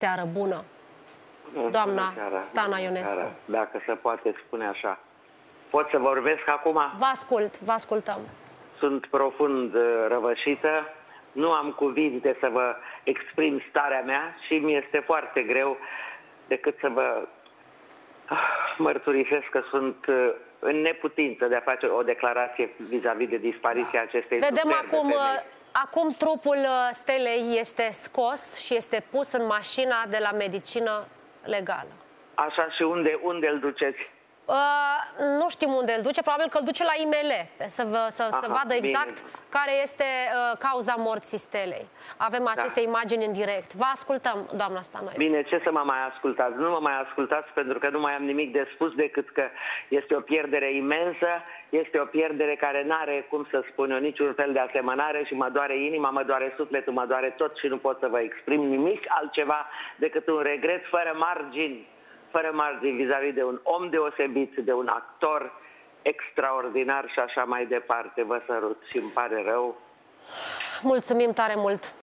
Seară bună, doamna Stana Ionescu. Dacă se poate spune așa. Pot să vorbesc acum? Vă ascult, vă ascultăm. Sunt profund uh, răvășită, nu am cuvinte să vă exprim starea mea și mi este foarte greu decât să vă ah, mărturisesc că sunt uh, în neputință de a face o declarație vis-a-vis -vis de dispariția acestei Vedem acum, uh, acum trupul Stelei este scos și este pus în mașina de la medicină legală. Așa și unde, unde îl duceți? Uh, nu știm unde îl duce, probabil că îl duce la IML, să, vă, să, Aha, să vadă exact bine. care este uh, cauza morții stelei. Avem da. aceste imagini în direct. Vă ascultăm, doamna Stanoi. Bine, ce să mă mai ascultați? Nu mă mai ascultați pentru că nu mai am nimic de spus decât că este o pierdere imensă, este o pierdere care nu are, cum să spun eu, niciun fel de asemănare și mă doare inima, mă doare sufletul, mă doare tot și nu pot să vă exprim nimic altceva decât un regret fără margini fără margini vis-a-vis de un om deosebit, de un actor extraordinar și așa mai departe. Vă sărut și îmi pare rău. Mulțumim tare mult!